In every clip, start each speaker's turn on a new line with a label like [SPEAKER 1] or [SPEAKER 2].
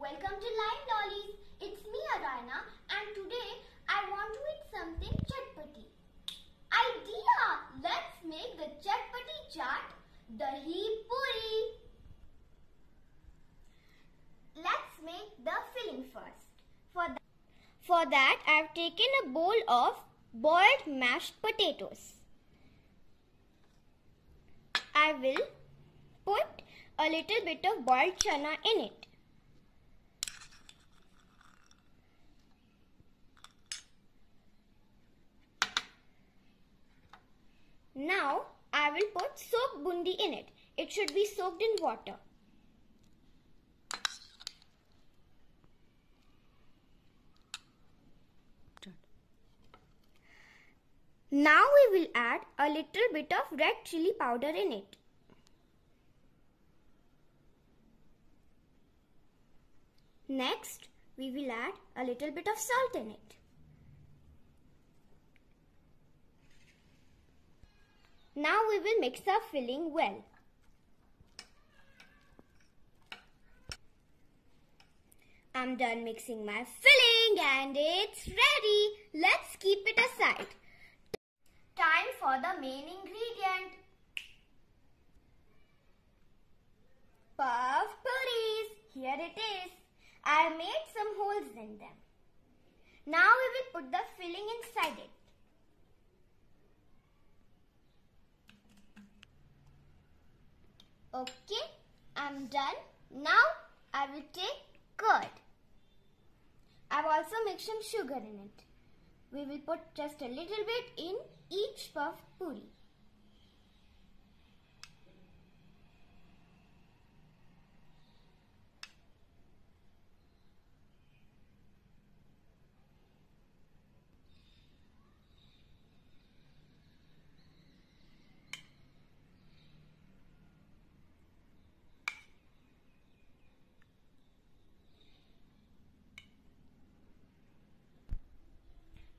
[SPEAKER 1] Welcome to Lime Lollies. It's me Araina and today I want to eat something chatpati. Idea! Let's make the chatpati chaat dahi puri. Let's make the filling first. For, th For that I have taken a bowl of boiled mashed potatoes. I will put a little bit of boiled chana in it. Now I will put soaked boondi in it. It should be soaked in water. Now we will add a little bit of red chili powder in it. Next, we will add a little bit of salt in it. Now we will mix our filling well. I'm done mixing my filling and it's ready. Let's keep it aside. Time for the main ingredient. Puff puris. Here it is. I made some holes in them. Now we will put the filling inside it. Okay, I'm done. Now I will take curd. I've also mixed some sugar in it. We will put just a little bit in each puff puri.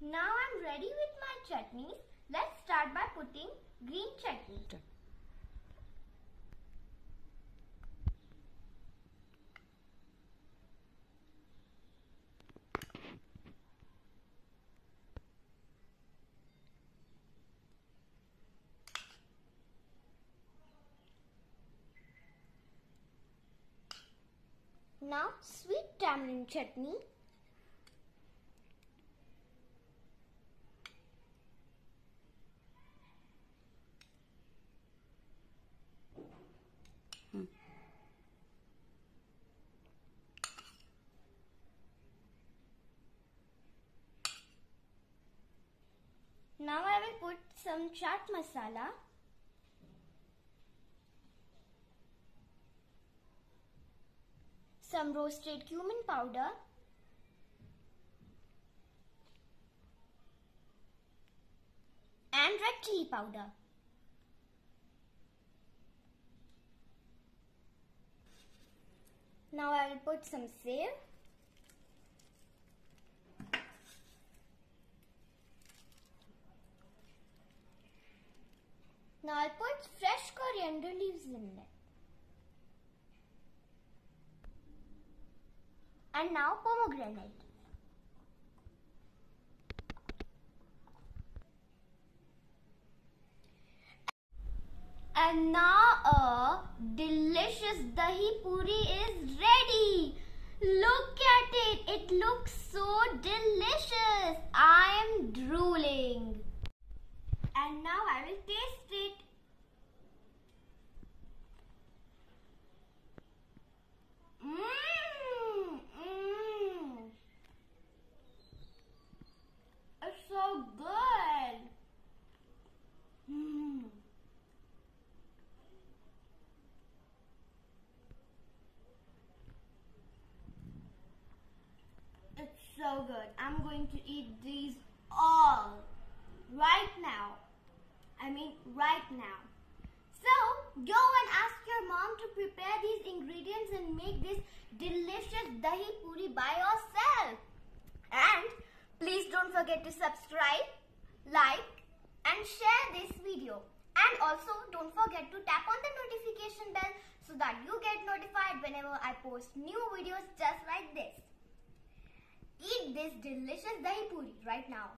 [SPEAKER 1] Now I'm ready with my chutneys. Let's start by putting green chutney. Now sweet tamarind chutney. Now I will put some chaat masala. Some roasted cumin powder. And red chili powder. Now I will put some sev. Now I'll put fresh coriander leaves in it. And now pomegranate. And now a delicious dahi puri is ready. Look at it. It looks so delicious. I am drooling. And now I will taste it. Mmm, mmm. It's so good. Mmm. It's so good. I'm going to eat these all right now. I mean right now. So, go and ask your mom to prepare these ingredients and make this delicious dahi puri by yourself. And please don't forget to subscribe, like and share this video. And also don't forget to tap on the notification bell so that you get notified whenever I post new videos just like this. Eat this delicious dahi puri right now.